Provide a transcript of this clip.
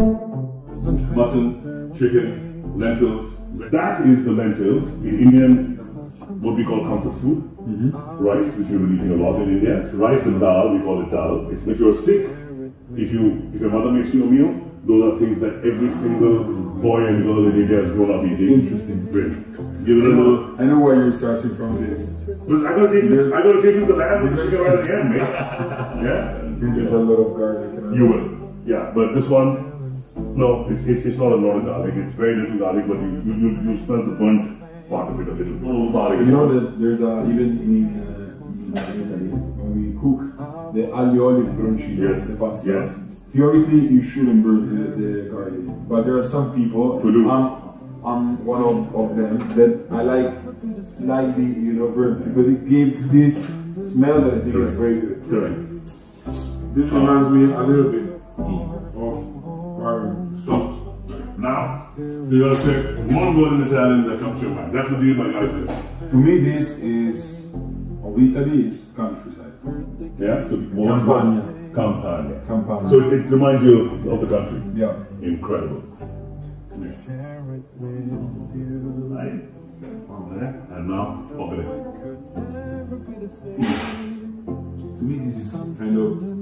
mutton, chicken, lentils. That is the lentils in Indian, what we call comfort food. Mm-hmm. Rice, which we've been eating a lot in India. Rice and dal, we call it dal. If you're sick, if you if your mother makes you a meal, those are things that every single boy and girl in India has grown up eating. Interesting. Great. Give it a little. I know where you're starting from this. Because I gotta give you, I gotta give you the lamb and chicken right at the end, mate. Yeah. There's a lot of garlic. You will. Yeah, but this one, no, it's, it's, it's not a lot of garlic. It's very little garlic, but you you, you, you smell the burnt part of it a little. No garlic. You know that there's a even in, uh, in Italy when we cook the aglio olive bronchi, Yes, the pasta. yes. Theoretically, you shouldn't burn the, the garlic, but there are some people. Who do. I'm, I'm one of, of them that I like slightly, you know, burnt because it gives this smell that I think is very good. Correct. This reminds me a little bit now, you gotta say one word in Italian that comes to your mind. That's the deal my guys did. To me, this is of Italy is countryside. Yeah? So, one Campagna. word. Campagna. Campagna. So it, it reminds you of, of the country. Yeah. Incredible. Right. And now, pop it in.